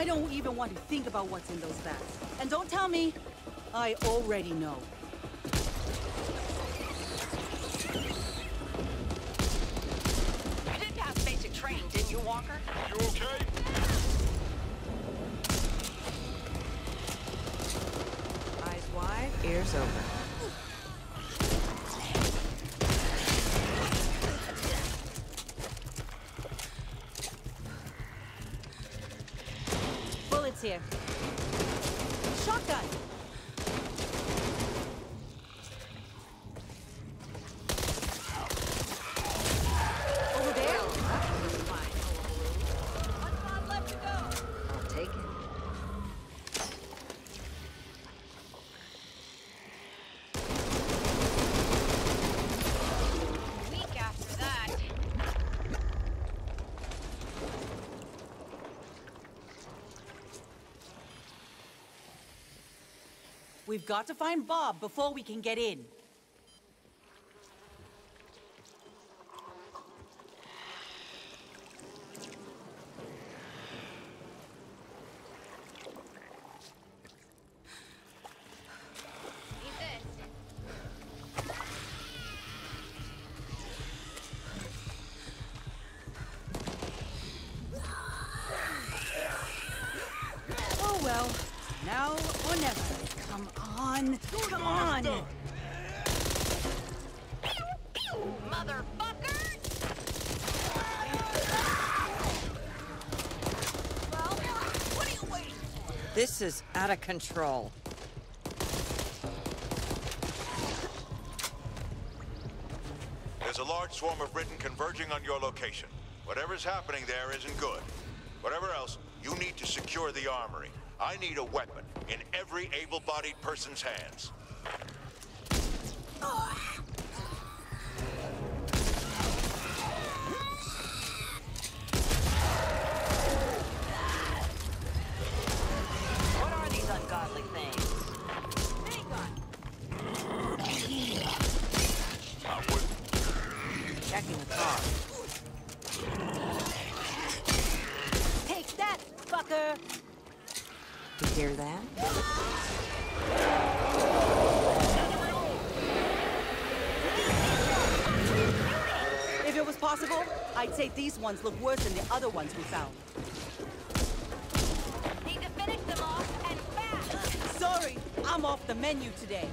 I don't even want to think about what's in those bags. And don't tell me, I already know. You did pass basic training, didn't you, Walker? You okay? Eyes wide, ears open. Shotgun! Over there? I'll take it. Week after that. We've got to find Bob before we can get in. On, come on! Motherfucker! Well, what are you waiting for? This is out of control. There's a large swarm of Ridden converging on your location. Whatever's happening there isn't good. Whatever else, you need to secure the armory. I need a weapon in every able-bodied person's hands. What are these ungodly things? Checking the car. Hear that? If it was possible, I'd say these ones look worse than the other ones we found. Need to finish them off and fast! Sorry, I'm off the menu today.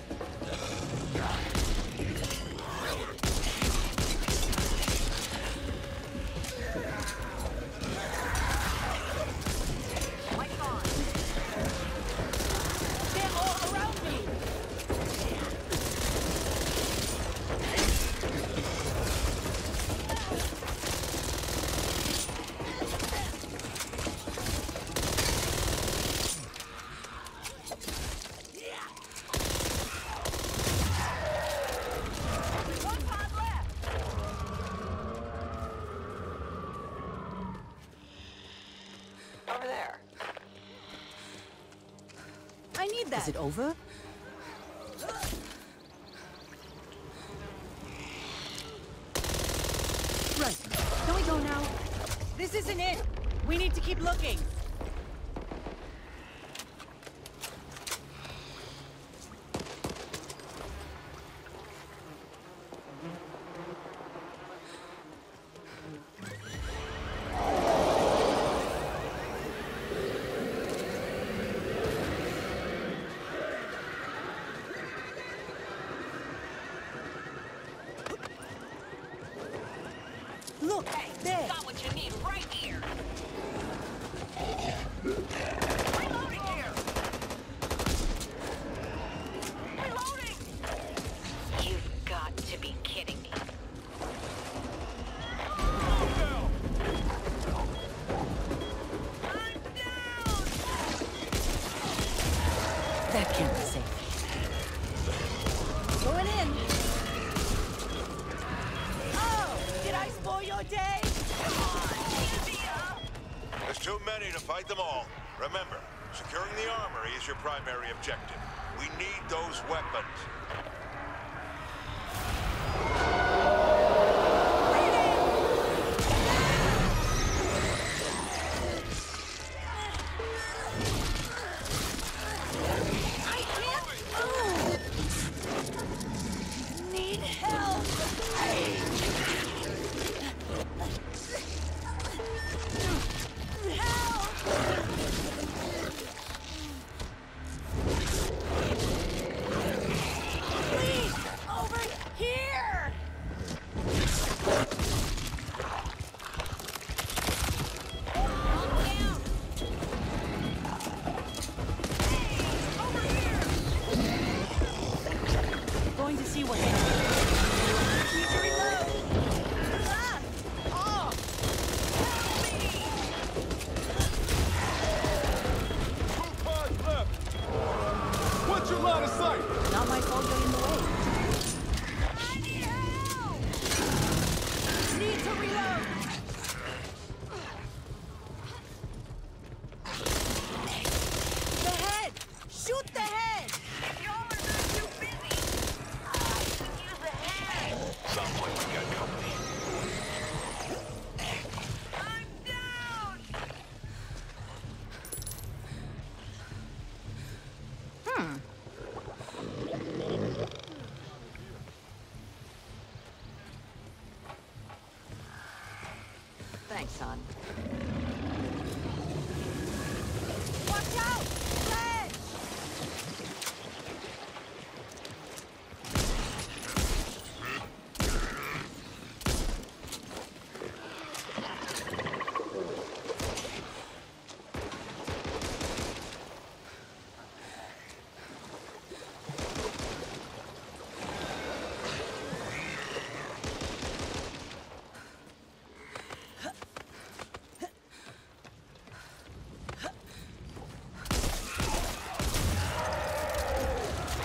Over there. I need that. Is it over? Right. Can we go now? This isn't it. We need to keep looking. Look, Remember, securing the armory is your primary objective. We need those weapons. out of sight. Not my fault in the way. Shoot the head. Y'all are too busy. I could use a hand. Someone Watch out! Ledge!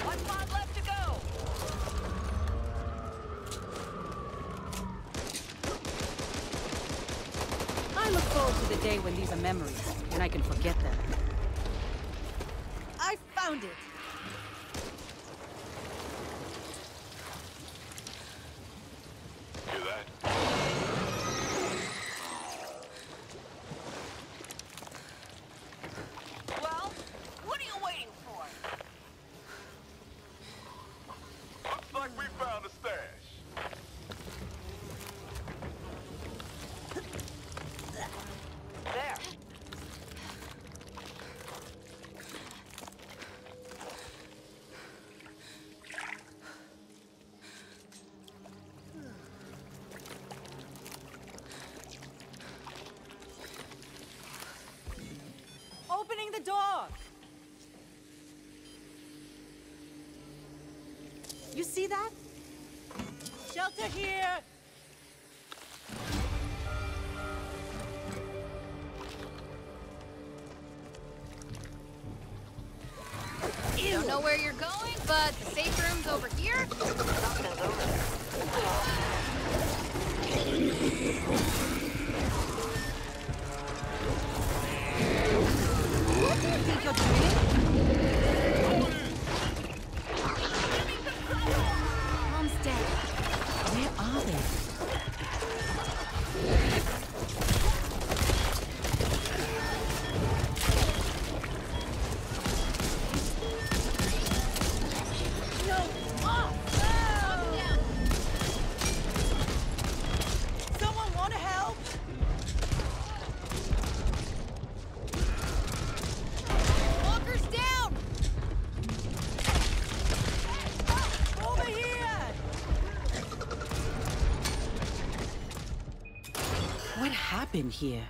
One pod left to go! I look forward to the day when these are memories, and I can forget them. See that? Shelter here! Don't know where you're going, but the safe room's over here. Something's over there. Think you're doing What happened here?